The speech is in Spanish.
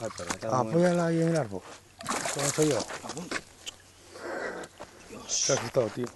Apóyala ah, pues ahí en el árbol. ¿Cómo soy yo? Dios. Está asustado, tío.